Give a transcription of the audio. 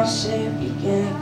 my ship, you can't